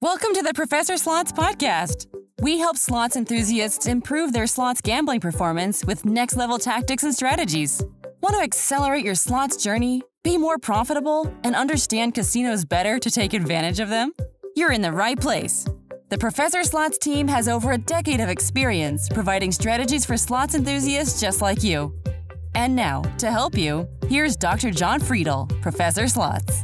Welcome to the Professor Slots Podcast. We help slots enthusiasts improve their slots gambling performance with next level tactics and strategies. Want to accelerate your slots journey, be more profitable, and understand casinos better to take advantage of them? You're in the right place. The Professor Slots team has over a decade of experience providing strategies for slots enthusiasts just like you. And now, to help you, here's Dr. John Friedel, Professor Slots.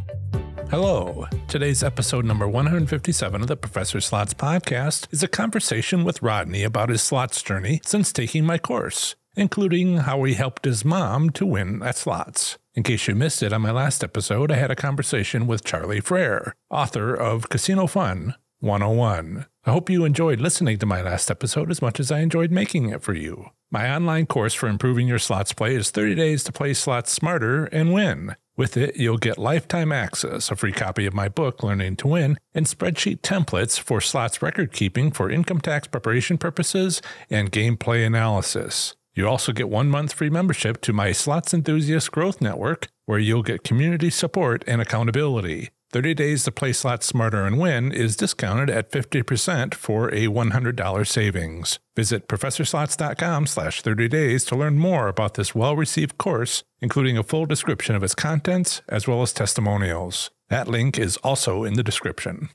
Hello. Today's episode number 157 of the Professor Slots podcast is a conversation with Rodney about his slots journey since taking my course, including how he helped his mom to win at slots. In case you missed it on my last episode, I had a conversation with Charlie Frere, author of Casino Fun 101. I hope you enjoyed listening to my last episode as much as I enjoyed making it for you. My online course for improving your slots play is 30 days to play slots smarter and win. With it, you'll get lifetime access, a free copy of my book, Learning to Win, and spreadsheet templates for slots record keeping for income tax preparation purposes and gameplay analysis. You also get one month free membership to my Slots Enthusiast Growth Network, where you'll get community support and accountability. 30 days to play slots smarter and win is discounted at 50% for a $100 savings. Visit professorslots.com slash 30 days to learn more about this well-received course, including a full description of its contents as well as testimonials. That link is also in the description.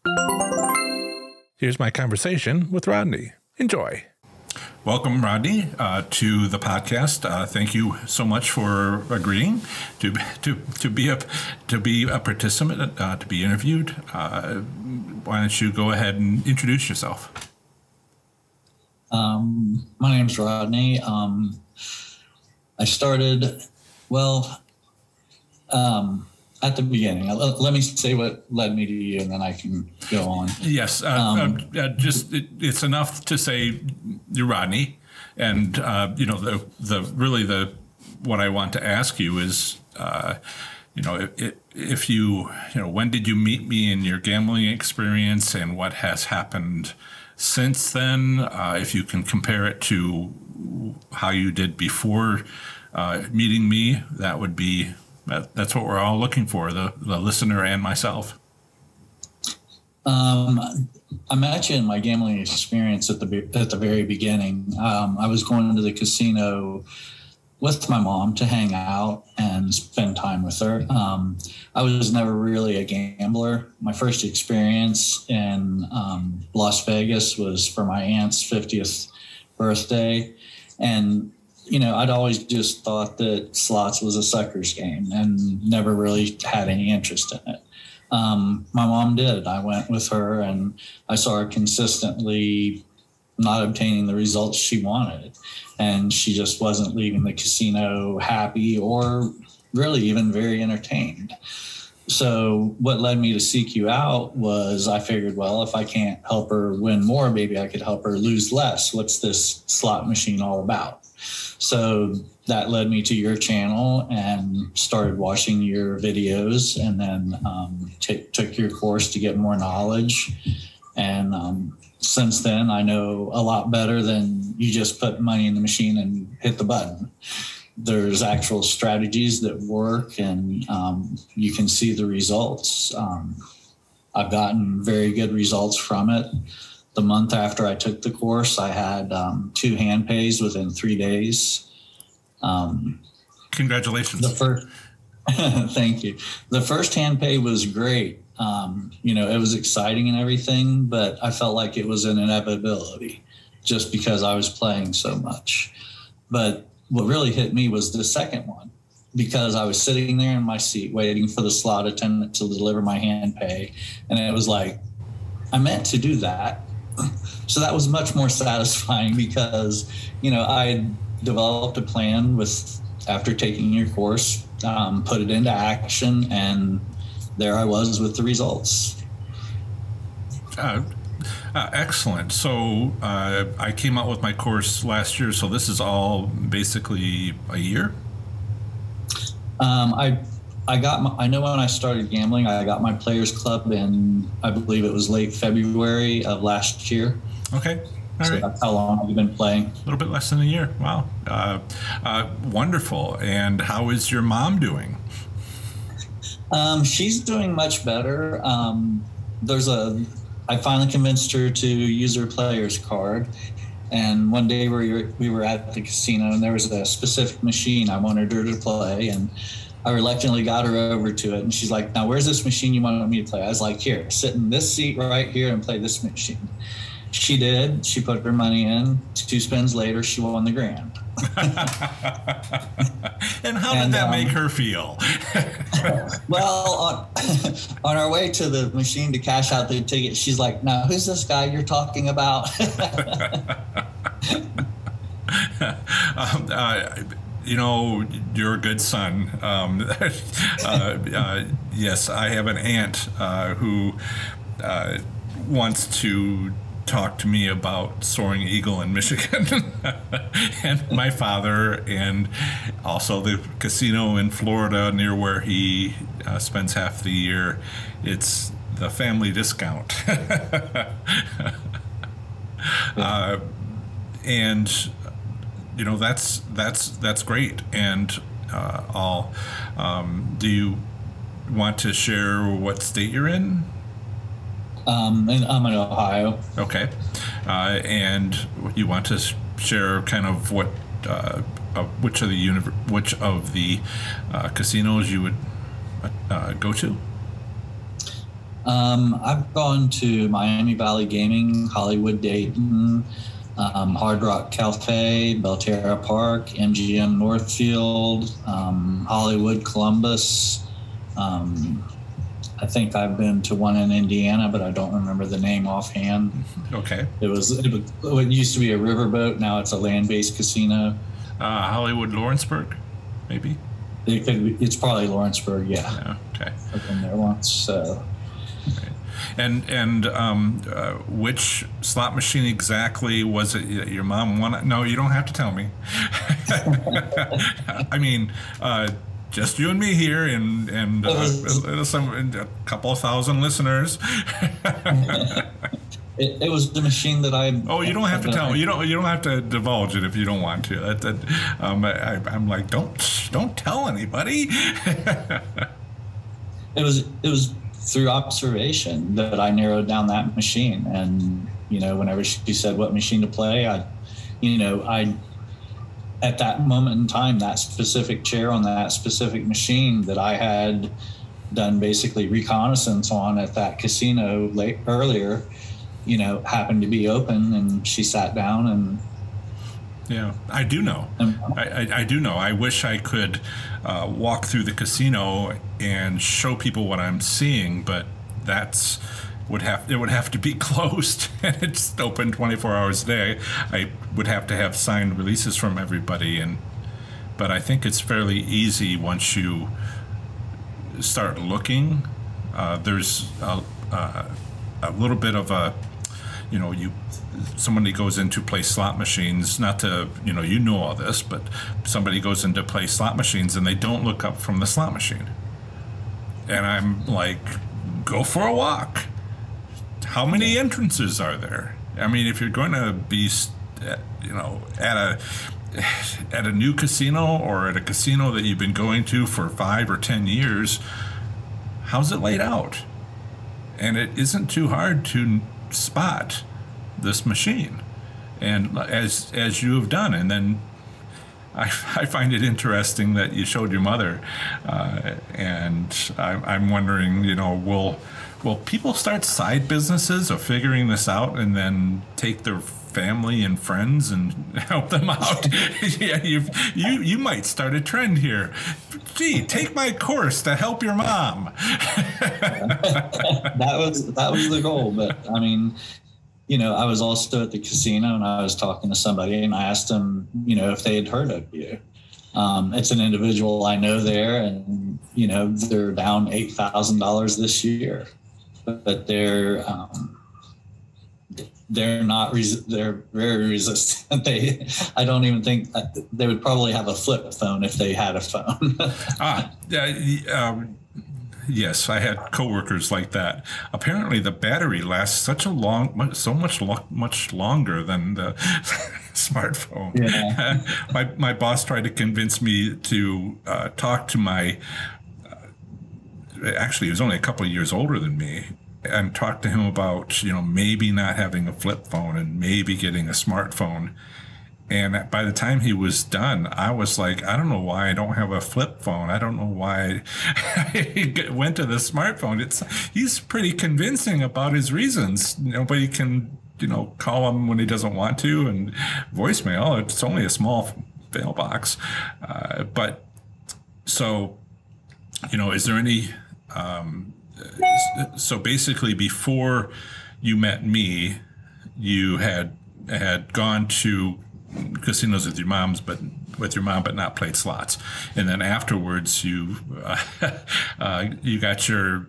Here's my conversation with Rodney. Enjoy. Welcome, Rodney, uh, to the podcast. Uh, thank you so much for agreeing to to to be a to be a participant, uh, to be interviewed. Uh, why don't you go ahead and introduce yourself? Um, my name's Rodney. Um, I started well. Um, at the beginning. Let me say what led me to you, and then I can go on. Yes, uh, um, uh, uh, just it, it's enough to say you're Rodney, and uh, you know the the really the what I want to ask you is, uh, you know, if, if you you know when did you meet me in your gambling experience, and what has happened since then? Uh, if you can compare it to how you did before meeting me, that would be that, that's what we're all looking for the, the listener and myself. Um, I in my gambling experience at the at the very beginning. Um, I was going to the casino with my mom to hang out and spend time with her. Um, I was never really a gambler. My first experience in um, Las Vegas was for my aunt's 50th birthday. And you know, I'd always just thought that slots was a sucker's game and never really had any interest in it. Um, my mom did. I went with her and I saw her consistently not obtaining the results she wanted. And she just wasn't leaving the casino happy or really even very entertained. So, what led me to seek you out was I figured, well, if I can't help her win more, maybe I could help her lose less. What's this slot machine all about? So that led me to your channel and started watching your videos and then um, t- took your course to get more knowledge. And um, since then, I know a lot better than you just put money in the machine and hit the button. There's actual strategies that work, and um, you can see the results. Um, I've gotten very good results from it the month after I took the course, I had um, two hand pays within three days. Um, Congratulations. The first, thank you. The first hand pay was great. Um, you know, it was exciting and everything, but I felt like it was an inevitability just because I was playing so much. But what really hit me was the second one because I was sitting there in my seat waiting for the slot attendant to deliver my hand pay. And it was like, I meant to do that so that was much more satisfying because you know i developed a plan with after taking your course um, put it into action and there i was with the results. Uh, uh, excellent. So uh, i came out with my course last year so this is all basically a year? Um, i I got my, I know when I started gambling, I got my players club in I believe it was late February of last year. Okay. All so right. that's how long have you been playing. A little bit less than a year. Wow. Uh, uh, wonderful. And how is your mom doing? Um, she's doing much better. Um, there's a I finally convinced her to use her player's card. And one day we were, we were at the casino and there was a specific machine I wanted her to play. And I reluctantly got her over to it. And she's like, Now, where's this machine you wanted me to play? I was like, Here, sit in this seat right here and play this machine. She did. She put her money in. Two spins later, she won the grand. and how did that um, make her feel? well, on, on our way to the machine to cash out the ticket, she's like, "Now, who's this guy you're talking about?" um, uh, you know, you're a good son. Um, uh, uh, yes, I have an aunt uh, who uh, wants to talk to me about Soaring Eagle in Michigan, and my father, and also the casino in Florida near where he uh, spends half the year. It's the family discount. uh, and you know that's that's that's great and uh, all um, do you want to share what state you're in um, and I'm in Ohio. Okay. Uh, and you want to share kind of what, uh, uh, which of the which of the uh, casinos you would uh, go to? Um, I've gone to Miami Valley Gaming, Hollywood Dayton, um, Hard Rock Cafe, Belterra Park, MGM Northfield, um, Hollywood Columbus, um, I think I've been to one in Indiana, but I don't remember the name offhand. Okay. It was it, was, it used to be a riverboat. Now it's a land-based casino. Uh, Hollywood Lawrenceburg, maybe. It could be, it's probably Lawrenceburg. Yeah. yeah okay. I've been there once. So. And and um, uh, which slot machine exactly was it your mom wanted? No, you don't have to tell me. I mean, uh, just you and me here, and and uh, some a couple thousand listeners. it, it, was the machine that I. Oh, you don't have to tell me. You don't. You don't have to divulge it if you don't want to. That, that, um, I, am like, don't don't tell anybody. it was it was through observation that I narrowed down that machine, and you know, whenever she said what machine to play, I, you know, I at that moment in time, that specific chair on that specific machine that I had done basically reconnaissance on at that casino late earlier, you know, happened to be open, and she sat down and. Yeah, I do know. I, I, I, do know. I wish I could uh, walk through the casino and show people what I'm seeing, but that's would have it would have to be closed and it's open 24 hours a day. I would have to have signed releases from everybody and but I think it's fairly easy once you start looking. Uh, there's a, a, a, little bit of a you know you somebody goes in to play slot machines not to you know you know all this but somebody goes in to play slot machines and they don't look up from the slot machine and i'm like go for a walk how many entrances are there? I mean, if you're going to be, eh, you know, at a at a new casino or at a casino that you've been going to for five or ten years, how's it laid out? And it isn't too hard to spot this machine, and as as you have done, and then I, I, find it interesting that you showed your mother, uh, and I, am wondering, you know, will will people start side businesses of figuring this out and then take their family and friends and help them out? yeah, you you you might start a trend here. Gee, take my course to help your mom. that was that was the goal, but I mean, you know, I was also at the casino and I was talking to somebody and I asked them, you know, if they had heard of you. Um, it's an individual I know there, and you know they're down eight thousand dollars this year but they're um, they're not res- they're very resistant. they I don't even think they would probably have a flip phone if they had a phone. ah, yeah. Um, yes, I had coworkers like that. Apparently, the battery lasts such a long, so much much longer than the smartphone. Yeah. my my boss tried to convince me to uh, talk to my. Uh, actually, he was only a couple of years older than me, and talked to him about you know maybe not having a flip phone and maybe getting a smartphone and by the time he was done, I was like, I don't know why I don't have a flip phone. I don't know why I went to the smartphone. It's he's pretty convincing about his reasons. Nobody can, you know, call him when he doesn't want to, and voicemail. It's only a small mailbox, uh, but so, you know, is there any? Um, so basically, before you met me, you had had gone to casinos with your moms, but with your mom, but not played slots. And then afterwards, you uh, uh, you got your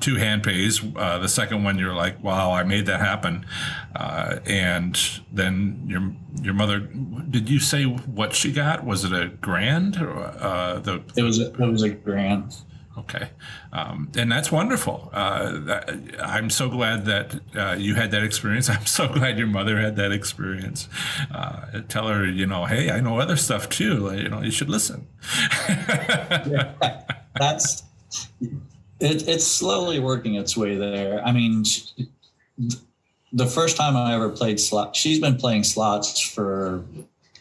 two hand pays. Uh, the second one, you're like, "Wow, I made that happen." Uh, and then your your mother, did you say what she got? Was it a grand? Or, uh, the it was a, it was a grand. Okay. Um, and that's wonderful. Uh, I'm so glad that uh, you had that experience. I'm so glad your mother had that experience. Uh, tell her, you know, hey, I know other stuff too. You know, you should listen. yeah, that's it, it's slowly working its way there. I mean, the first time I ever played slots, she's been playing slots for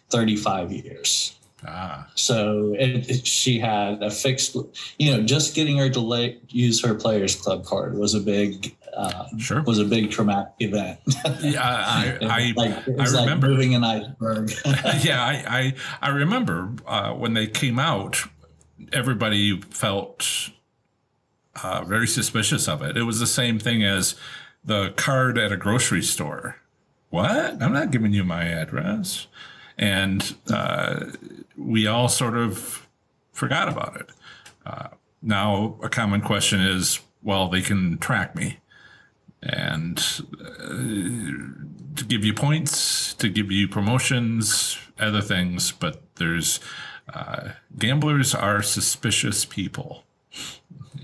35 years. Ah. So it, it, she had a fixed, you know, just getting her to lay, use her Players Club card was a big, um, sure. was a big traumatic event. yeah, I, I, like, I remember moving an iceberg. yeah, I, I, I remember uh, when they came out, everybody felt uh, very suspicious of it. It was the same thing as the card at a grocery store. What? I'm not giving you my address. And uh, we all sort of forgot about it. Uh, now, a common question is well, they can track me and uh, to give you points, to give you promotions, other things, but there's uh, gamblers are suspicious people.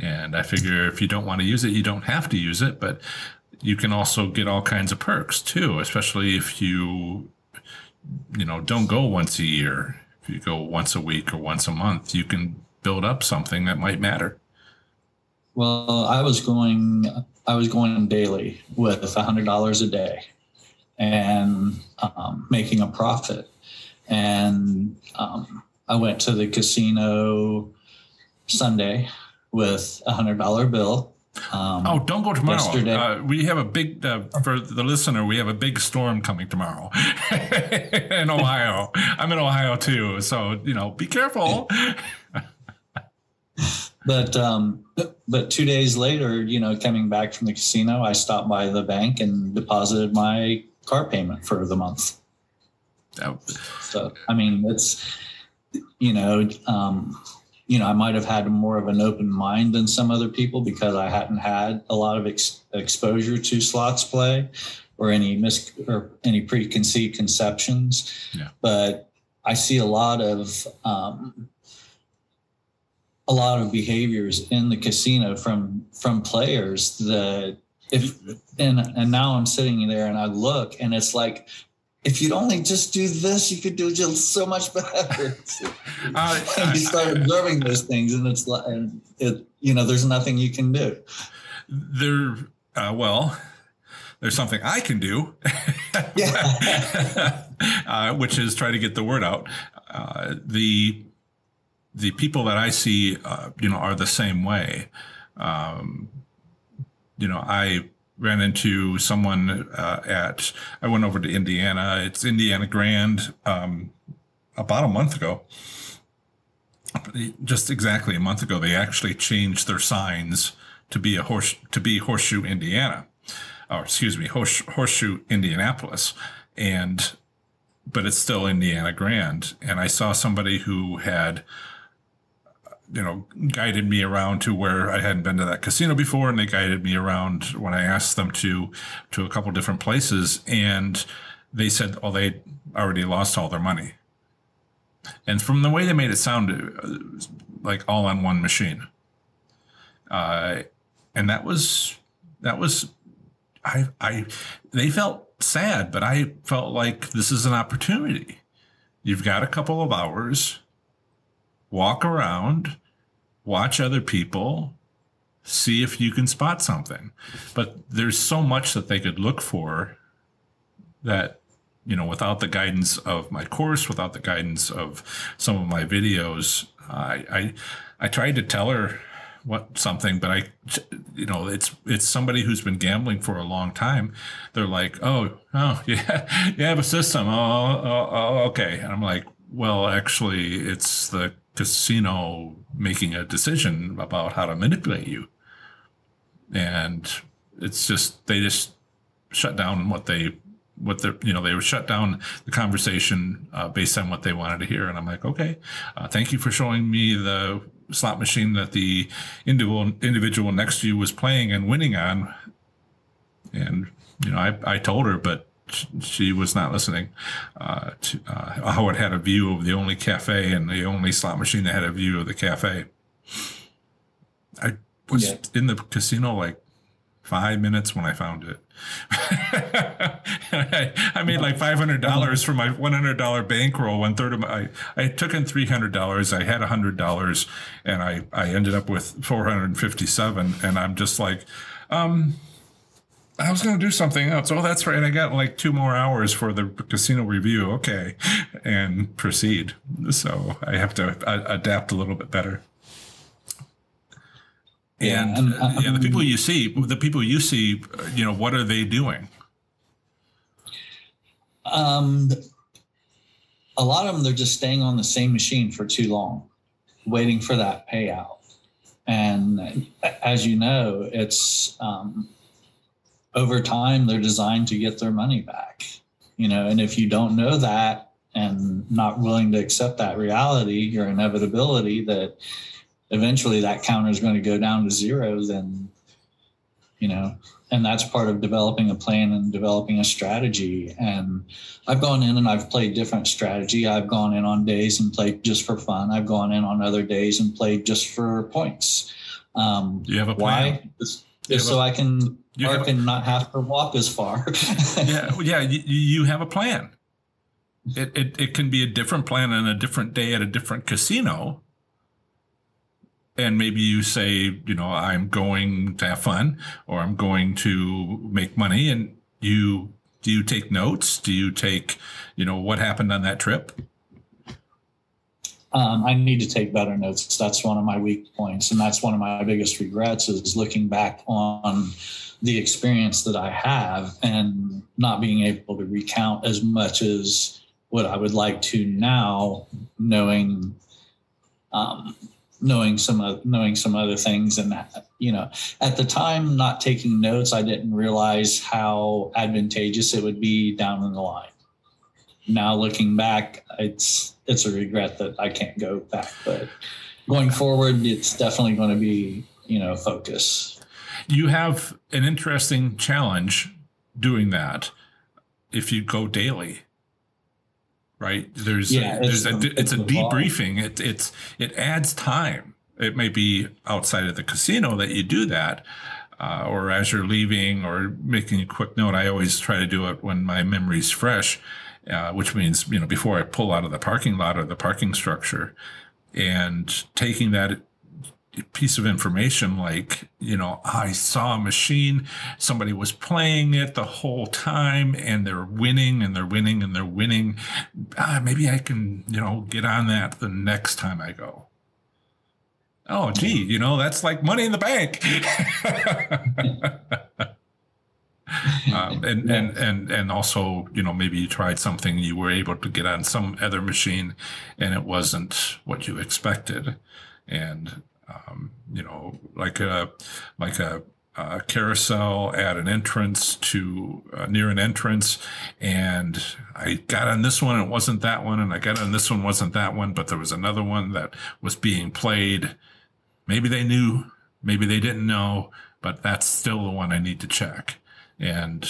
And I figure if you don't want to use it, you don't have to use it, but you can also get all kinds of perks too, especially if you you know don't go once a year if you go once a week or once a month, you can build up something that might matter. Well, I was going, I was going daily with a hundred dollars a day, and um, making a profit. And um, I went to the casino Sunday with a hundred dollar bill um, oh, don't go tomorrow. Uh, we have a big, uh, for the listener, we have a big storm coming tomorrow in Ohio. I'm in Ohio too. So, you know, be careful. but, um, but two days later, you know, coming back from the casino, I stopped by the bank and deposited my car payment for the month. Oh. So, I mean, it's, you know, um, you know, I might have had more of an open mind than some other people because I hadn't had a lot of ex- exposure to slots play or any mis or any preconceived conceptions. Yeah. But I see a lot of um, a lot of behaviors in the casino from from players that if and and now I'm sitting there and I look and it's like if you'd only just do this, you could do just so much better. uh, and you start observing those things, and it's like, and it, you know, there's nothing you can do. There, uh, well, there's something I can do, uh, which is try to get the word out. Uh, the the people that I see, uh, you know, are the same way. Um, you know, I ran into someone uh, at I went over to Indiana. It's Indiana Grand um, about a month ago. Just exactly a month ago, they actually changed their signs to be a horse to be Horseshoe Indiana, or excuse me, Horse, Horseshoe Indianapolis, and but it's still Indiana Grand. And I saw somebody who had you know, guided me around to where I hadn't been to that casino before, and they guided me around when I asked them to to a couple different places, and they said, "Oh, they already lost all their money." And from the way they made it sound, it like all on one machine, uh, and that was that was, I I they felt sad, but I felt like this is an opportunity. You've got a couple of hours walk around, watch other people, see if you can spot something. But there's so much that they could look for that you know without the guidance of my course without the guidance of some of my videos i i, I tried to tell her what something but i you know it's it's somebody who's been gambling for a long time. They're like oh oh yeah you have a system. Oh, oh, oh okay. And i'm like well actually it's the casino making a decision about how to manipulate you. And it's just they just shut down what they what the you know they were shut down the conversation uh, based on what they wanted to hear. And i'm like okay uh, thank you for showing me the slot machine that the individual individual next to you was playing and winning on. And you know i, I told her but she was not listening uh, to uh, how it had a view of the only cafe and the only slot machine that had a view of the cafe i was yeah. in the casino like five minutes when I found it. I, made like five hundred dollars for my one hundred dollar bankroll. One third of my I, I took in three hundred dollars. I had hundred dollars, and I I ended up with four hundred and fifty seven. And I'm just like, um, I was going to do something else. Oh, that's right. I got like two more hours for the casino review. Okay, and proceed. So I have to uh, adapt a little bit better. And, and uh, yeah, the people you see, the people you see, you know, what are they doing? Um, a lot of them, they're just staying on the same machine for too long, waiting for that payout. And as you know, it's um, over time, they're designed to get their money back, you know, and if you don't know that and not willing to accept that reality, your inevitability that eventually that counter is going to go down to zero, then, you know, and that's part of developing a plan and developing a strategy. And I've gone in and I've played different strategy. I've gone in on days and played just for fun. I've gone in on other days and played just for points. Um, you have a plan? Why? So I can park and not have to walk as far. yeah, yeah. You, you have a plan. It, it it can be a different plan on a different day at a different casino and maybe you say, you know, I'm going to have fun or I'm going to make money. And you, do you take notes? Do you take, you know, what happened on that trip? Um, I need to take better notes. That's one of my weak points. And that's one of my biggest regrets is looking back on the experience that I have and not being able to recount as much as what I would like to now, knowing um, knowing some knowing some other things and you know at the time not taking notes i didn't realize how advantageous it would be down in the line now looking back it's it's a regret that i can't go back but going forward it's definitely going to be you know focus you have an interesting challenge doing that if you go daily right? There's yeah, a, there's a, it's, it's a debriefing. It it's it adds time. It may be outside of the casino that you do that, uh, or as you're leaving, or making a quick note. I always try to do it when my memory's fresh, uh, which means you know before I pull out of the parking lot or the parking structure, and taking that piece of information like you know i saw a machine somebody was playing it the whole time and they're winning and they're winning and they're winning. Ah, maybe i can you know get on that the next time i go. Oh gee you know that's like money in the bank um, and, and and and also you know maybe you tried something you were able to get on some other machine and it wasn't what you expected. And um, you know, like a like a, a, carousel at an entrance to uh, near an entrance, and I got on this one, it wasn't that one, and I got on this one, wasn't that one, but there was another one that was being played. Maybe they knew, maybe they didn't know, but that's still the one I need to check. And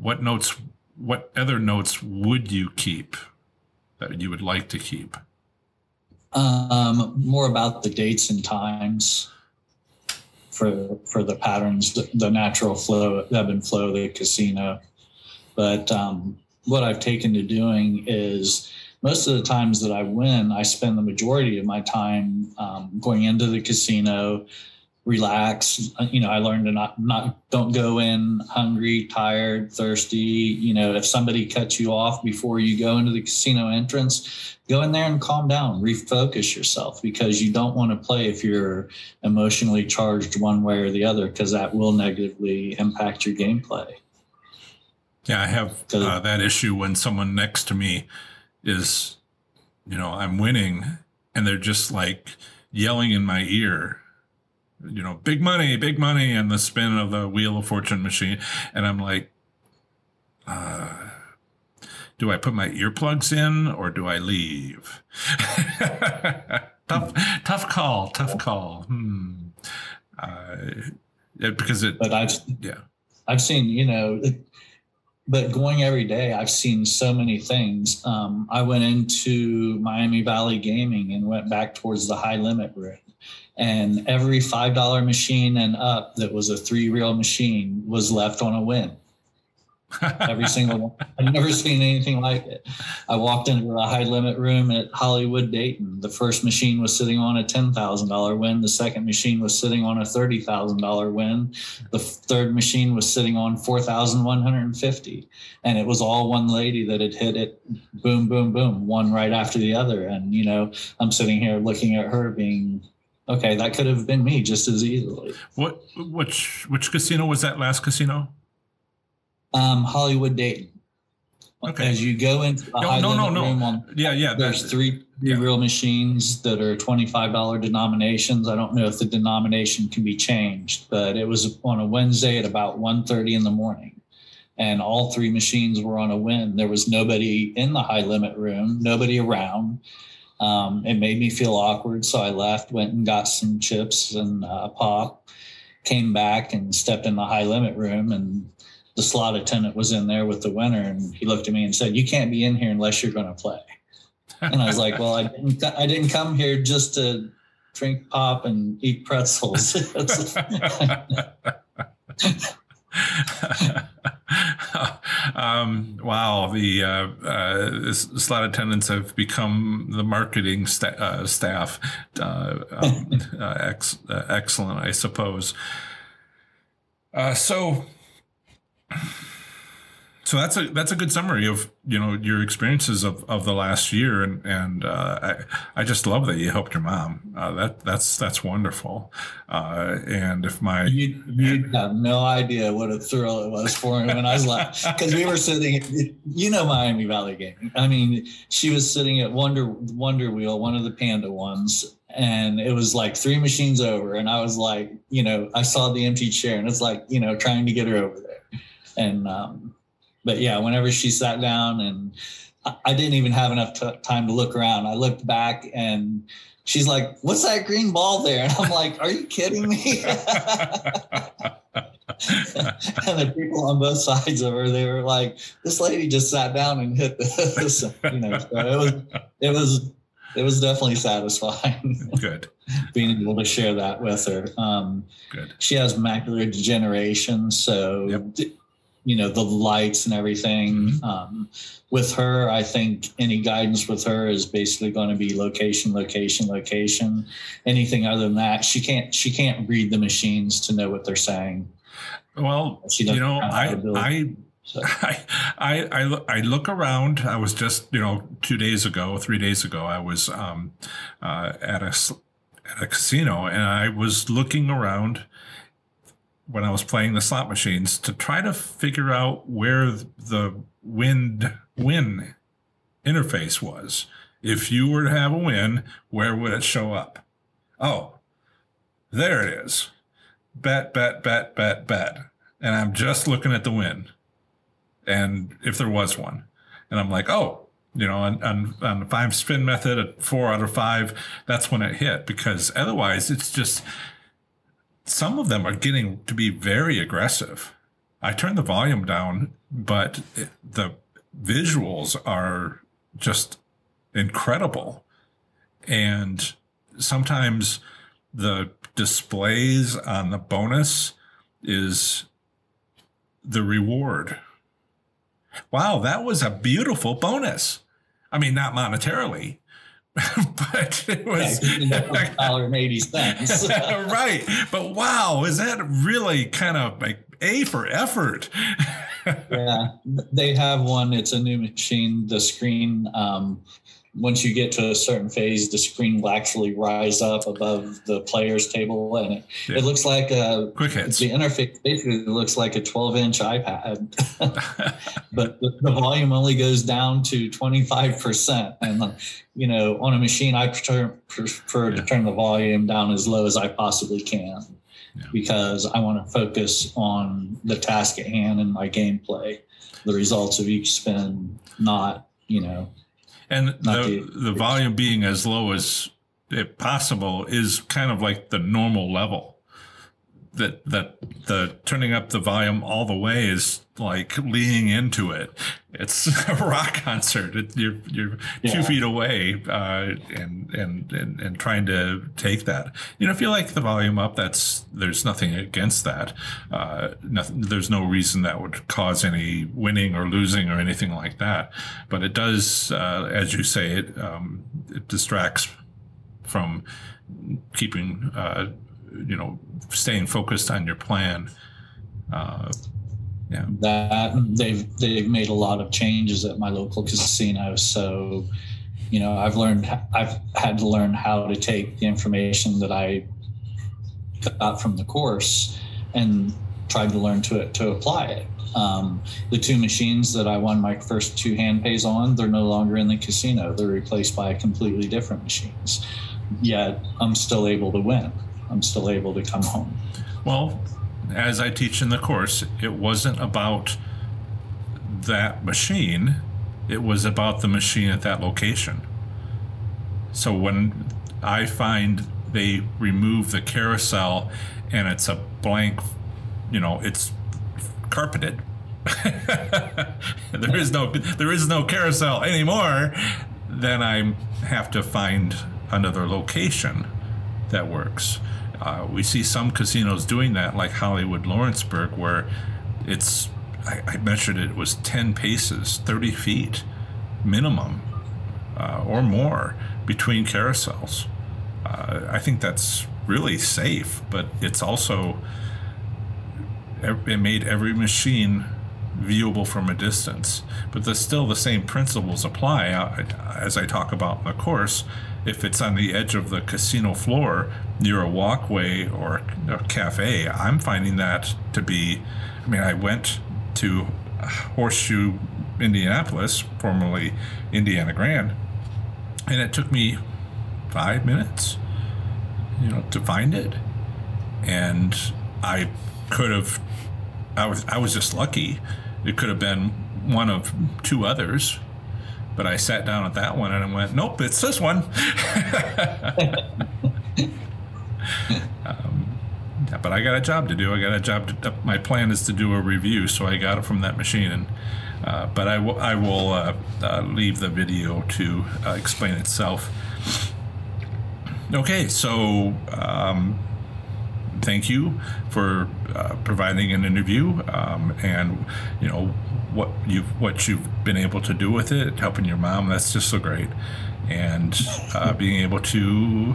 what notes, what other notes would you keep that you would like to keep? Um, more about the dates and times for for the patterns, the, the natural flow, ebb and flow the casino. But um, what I've taken to doing is most of the times that I win, I spend the majority of my time um, going into the casino, relax. You know, I learned to not not don't go in hungry, tired, thirsty. You know, if somebody cuts you off before you go into the casino entrance, go in there and calm down, refocus yourself because you don't want to play if you're emotionally charged one way or the other because that will negatively impact your gameplay. Yeah, I have uh, that issue when someone next to me is, you know, I'm winning and they're just like yelling in my ear you know, big money, big money, and the spin of the Wheel of Fortune machine. And I'm like, uh, do I put my earplugs in or do I leave? tough, tough call, tough call. Hmm. Uh, because it, but I've, yeah, I've seen, you know, but going every day, I've seen so many things. Um, I went into Miami Valley Gaming and went back towards the high limit room and every five dollar machine and up that was a three reel machine was left on a win. every single one. I've never seen anything like it. I walked into a high limit room at Hollywood Dayton. The first machine was sitting on a ten thousand dollar win. The second machine was sitting on a thirty thousand dollar win. The third machine was sitting on four thousand one hundred and fifty, and it was all one lady that had hit it. Boom, boom, boom, one right after the other. And you know, I'm sitting here looking at her being okay, that could have been me just as easily. What which which casino was that last casino? Um, Hollywood Dayton. Okay. As you go into the no, high no, no, no. room on, yeah, yeah. There's three, three yeah. reel machines that are twenty-five dollar denominations. I don't know if the denomination can be changed, but it was on a Wednesday at about 1.30 in the morning, and all three machines were on a win. There was nobody in the high limit room, nobody around um, it made me feel awkward, so I left, went and got some chips and uh, pop, came back and stepped in the high limit room, and the slot attendant was in there with the winner, and he looked at me and said, "You can't be in here unless you're going to play." And I was like, "Well, I didn't, I didn't come here just to drink pop and eat pretzels." um, wow, the uh, uh, slot attendants have become the marketing sta- uh, staff. Uh, um, uh, ex- uh, excellent, I suppose. so so that's a that's a good summary of you know your experiences of, of the last year. And and uh, I I just love that you helped your mom. Uh, that that's that's wonderful. Uh, and if my you you have no idea what a thrill it was for me when I was like because we were sitting you know Miami Valley Gaming I mean she was sitting at Wonder Wonder Wheel one of the Panda ones and it was like three machines over. And I was like you know I saw the empty chair and it's like you know trying to get her over there. And um, but yeah, whenever she sat down and I didn't even have enough t- time to look around. I looked back and she's like, "What's that green ball there?" And I'm like, "Are you kidding me?" and the people on both sides of her, they were like, "This lady just sat down and hit this." you know, so it was, it was, it was definitely satisfying. Good. being able to share that with her. Um, Good. She has macular degeneration, so. Yep you know the lights and everything mm-hmm. um, with her i think any guidance with her is basically going to be location location location anything other than that she can't she can't read the machines to know what they're saying well you know i i so. I, I, I, I look around. I was just, you know, two days ago, three days ago, I was um, uh, at a at a casino, and I was looking around, when I was playing the slot machines to try to figure out where the wind win interface was. If you were to have a win, where would it show up? Oh, there it is. Bet, bet, bet, bet, bet. And I'm just looking at the win. And if there was one. And I'm like, oh, you know, on, on, on the five spin method at four out of five, that's when it hit because otherwise it's just some of them are getting to be very aggressive. I turned the volume down, but the visuals are just incredible. And sometimes the displays on the bonus is the reward. Wow, that was a beautiful bonus. I mean, not monetarily, but it was dollar and eighty cents. right. But wow, is that really kind of like A for effort? yeah, they have one. It's a new machine. The screen um, once you get to a certain phase, the screen will actually rise up above the player's table, and it, yeah. it looks like a quick hits. The interface basically looks like a 12 inch iPad, but the, the, volume only goes down to 25 percent. And you know, on a machine, I prefer, prefer yeah. to turn the volume down as low as I possibly can. Yeah. Because I want to focus on the task at hand and my gameplay, the results of each spin, not you know and the, the volume being as low as it possible is kind of like the normal level that that the turning up the volume all the way is like leaning into it. It's a rock concert. It, you're you're yeah. two feet away, uh, and, and and and trying to take that. You know, if you like the volume up, that's there's nothing against that. Uh, nothing, there's no reason that would cause any winning or losing or anything like that. But it does, uh, as you say, it um, it distracts from keeping uh, you know staying focused on your plan. Uh, yeah, that they've they've made a lot of changes at my local casino. So, you know, I've learned I've had to learn how to take the information that I got from the course and tried to learn to to apply it. Um, the two machines that I won my first two hand pays on, they're no longer in the casino. They're replaced by completely different machines. Yet I'm still able to win. I'm still able to come home. Well, as I teach in the course, it wasn't about that machine, it was about the machine at that location. So when I find they remove the carousel and it's a blank, you know, it's carpeted. there is no there is no carousel anymore. Then I have to find another location that works. Uh, we see some casinos doing that, like Hollywood Lawrenceburg, where it's, I, I measured it, it was 10 paces, 30 feet minimum uh, or more between carousels. Uh, I think that's really safe, but it's also, it made every machine viewable from a distance. But the, still the same principles apply uh, as I talk about in the course if it's on the edge of the casino floor near a walkway or a cafe, I'm finding that to be. I mean, I went to Horseshoe, Indianapolis, formerly Indiana Grand, and it took me five minutes, you know, to find it, and I could have. I was I was just lucky. It could have been one of two others but I sat down at that one and I went, nope, it's this one. um, but I got a job to do. I got a job. To, uh, my plan is to do a review, so I got it from that machine. And uh, but I, I will uh, uh, leave the video to uh, explain itself. Okay, so um, thank you for uh, providing an interview, um, and you know what you've what you've been able to do with it, helping your mom. That's just so great, and uh, being able to,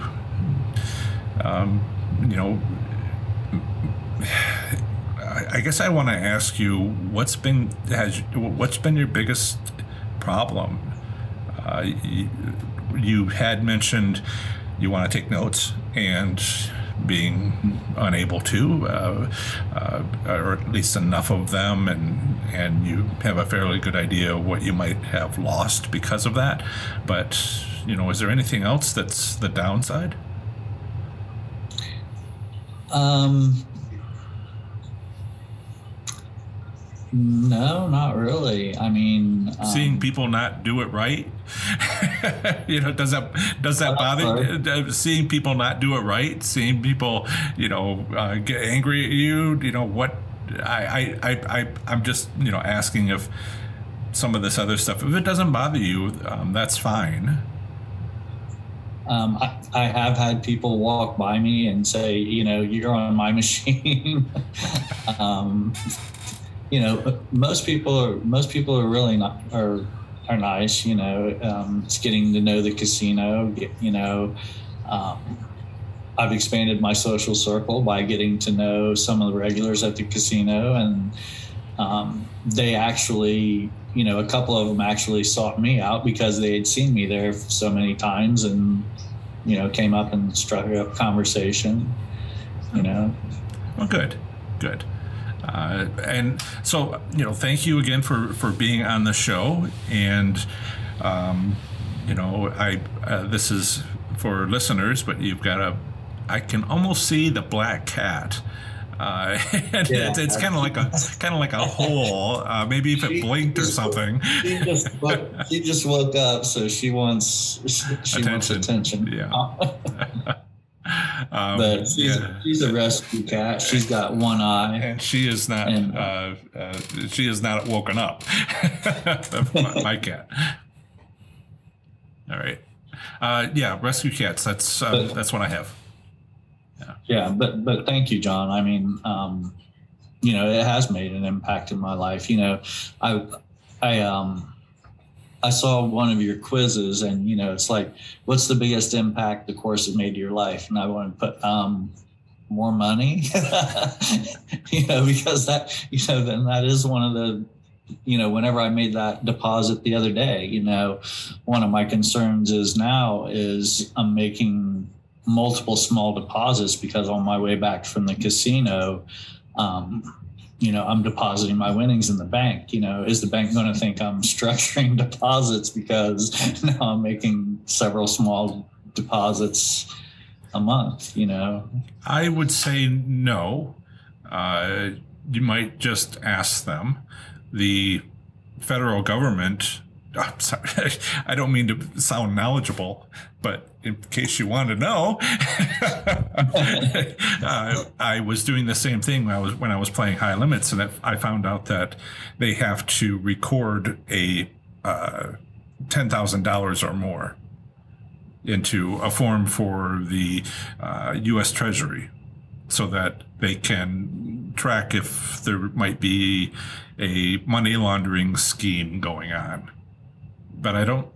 um, you know, I, guess I want to ask you what's been has what's been your biggest problem. Uh, you, you had mentioned you want to take notes and being unable to, uh, uh, or at least enough of them, and and you have a fairly good idea of what you might have lost because of that. But you know, is there anything else that's the downside? Um, no, not really. I mean, um, seeing people not do it right you know, does that does that bother? Seeing people not do it right, seeing people, you know, uh, get angry at you. You know what? I I I I'm just you know asking if some of this other stuff. If it doesn't bother you, um, that's fine. Um, I, I, have had people walk by me and say, you know, you're on my machine. um, you know, most people are most people are really not are are nice. You know, um, it's getting to know the casino. You know, um, I've expanded my social circle by getting to know some of the regulars at the casino, and um, they actually, you know, a couple of them actually sought me out because they had seen me there so many times, and you know, came up and struck up conversation. You know. Well, good, good. Uh, and so, you know, thank you again for for being on the show. And, um, you know, I uh, this is for listeners, but you've got a I can almost see the black cat. Uh, and yeah. it's, it's kind of like a kind of like a hole. Uh, maybe if it blinked or something. She just woke, she just woke up, so she wants she, she attention. wants attention. Yeah. um, but she's, yeah. she's a rescue cat. She's got one eye, and she is not. And, uh, uh she is not woken up. my, my cat. All right. Uh, yeah, rescue cats. That's uh, but, that's what I have. Yeah. yeah, but but thank you, John. I mean, um, you know, it has made an impact in my life. You know, I I um I saw one of your quizzes, and you know, it's like, what's the biggest impact the course has made to your life? And I want to put um more money, you know, because that you know then that is one of the you know whenever i made that deposit the other day you know one of my concerns is now is i'm making multiple small deposits because on my way back from the casino, um, you know, I'm depositing my winnings in the bank. You know, is the bank going to think I'm structuring deposits because now I'm making several small deposits a month? You know, I would say no. Uh, you might just ask them. The federal government I'm sorry, I don't mean to sound knowledgeable, but in case you want to know, uh, I was doing the same thing when I was when I was playing high limits, and I found out that they have to record a uh, ten thousand dollars or more into a form for the uh, U.S. Treasury, so that they can track if there might be a money laundering scheme going on but I don't.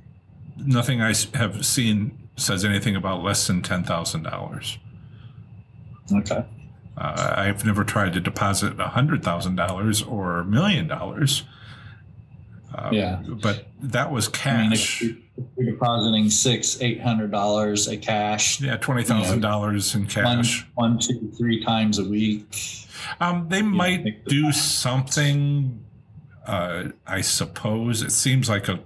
Nothing I have seen says anything about less than ten thousand dollars. Okay. Uh, I've never tried to deposit a hundred thousand dollars or a million dollars. Uh, yeah, but that was cash. I mean, if you're depositing six, eight hundred dollars a cash. Yeah, twenty thousand you know, dollars in cash. One, one, two, three times a week. Um, they might do something. Uh, I suppose it seems like a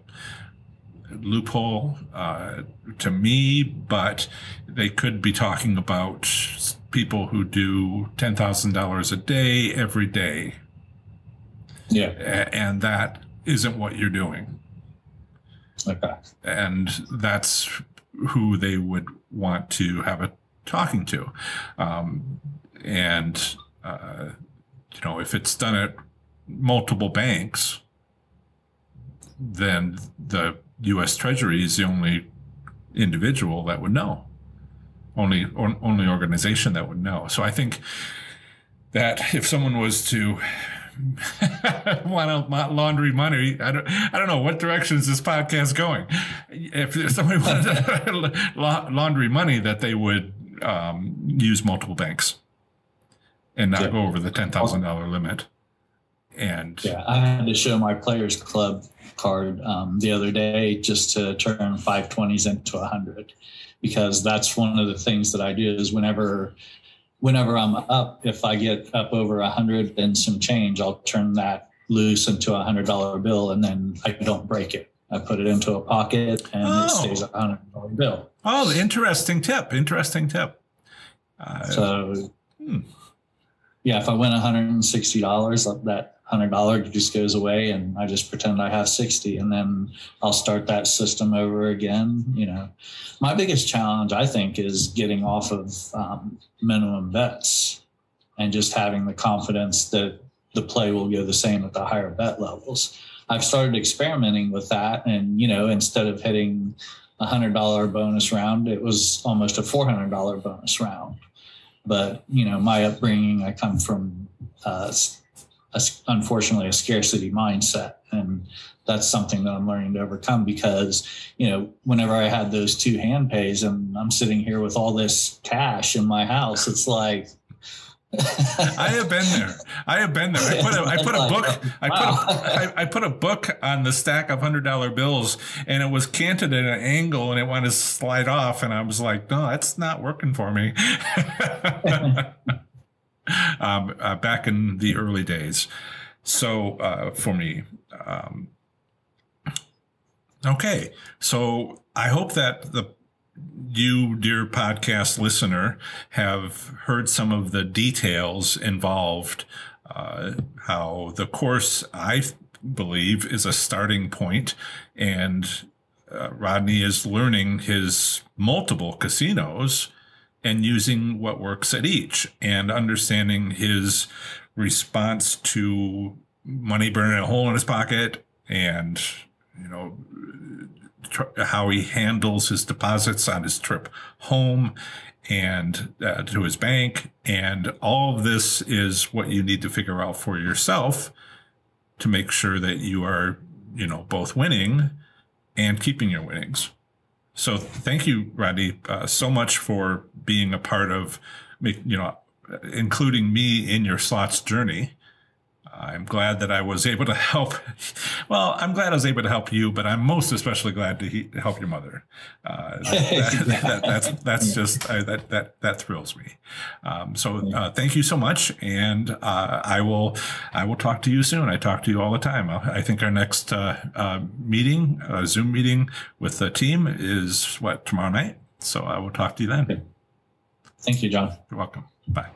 loophole uh, to me, but they could be talking about people who do ten thousand dollars a day every day. Yeah, and that isn't what you're doing. Okay, and that's who they would want to have a talking to, um, and uh, you know if it's done at multiple banks, then the U.S. Treasury is the only individual that would know, only or, only organization that would know. So I think that if someone was to want to laundry money, I don't, I don't know what direction is this podcast going. If somebody wanted to laundry money, that they would um, use multiple banks and not yeah. go over the ten thousand dollar limit. And yeah, I had to show my players club card um, the other day just to turn 520s into 100 because that's one of the things that I do is whenever whenever I'm up, if I get up over 100 and some change, I'll turn that loose into a hundred dollar bill and then I don't break it. I put it into a pocket and oh. it stays a hundred dollar bill. Oh, interesting tip. Interesting tip. Uh, so, hmm. yeah, if I win $160, that hundred dollar just goes away and I just pretend I have 60 and then I'll start that system over again. You know, my biggest challenge I think is getting off of um, minimum bets and just having the confidence that the play will go the same at the higher bet levels. I've started experimenting with that and, you know, instead of hitting a hundred dollar bonus round, it was almost a $400 bonus round. But, you know, my upbringing, I come from, uh, a, unfortunately a scarcity mindset and that's something that I'm learning to overcome because, you know, whenever I had those two hand pays and I'm sitting here with all this cash in my house, it's like, I have been there. I have been there. I put a, I put a book. I put a, I, I put a book on the stack of hundred dollar bills, and it was canted at an angle, and it wanted to slide off, and I was like, "No, that's not working for me." um, uh, back in the early days, so uh, for me, um, okay. So I hope that the you, dear podcast listener, have heard some of the details involved. Uh, how the course, I believe, is a starting point, and uh, Rodney is learning his multiple casinos and using what works at each and understanding his response to money burning a hole in his pocket and you know how he handles his deposits on his trip home and uh, to his bank. And all of this is what you need to figure out for yourself to make sure that you are, you know, both winning and keeping your winnings. So thank you, Rodney, uh, so much for being a part of, you know, including me in your slots journey. I'm glad that I was able to help. Well, I'm glad I was able to help you, but I'm most especially glad to he, help your mother. Uh, that, that, that, that's that's just uh, that that that thrills me. Um, so uh, thank you so much, and uh, I will I will talk to you soon. I talk to you all the time. I think our next uh, uh, meeting, Zoom meeting with the team, is what tomorrow night. So I will talk to you then. Thank you, John. You're welcome. Bye.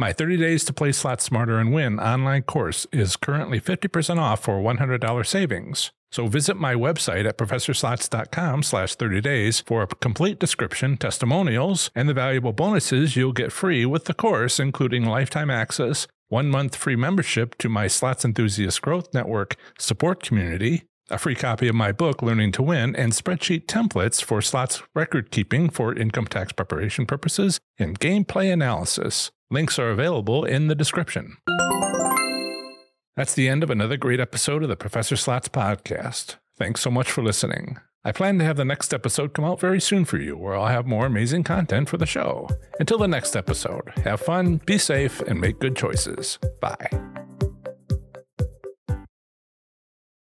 My 30 Days to Play Slots Smarter and Win online course is currently 50% off for $100 savings. So visit my website at professorslots.com slash 30 days for a complete description, testimonials, and the valuable bonuses you'll get free with the course, including lifetime access, one month free membership to my Slots Enthusiast Growth Network support community, a free copy of my book, Learning to Win, and spreadsheet templates for slots record keeping for income tax preparation purposes and gameplay analysis. Links are available in the description. That's the end of another great episode of the Professor Slots podcast. Thanks so much for listening. I plan to have the next episode come out very soon for you, where I'll have more amazing content for the show. Until the next episode, have fun, be safe, and make good choices. Bye.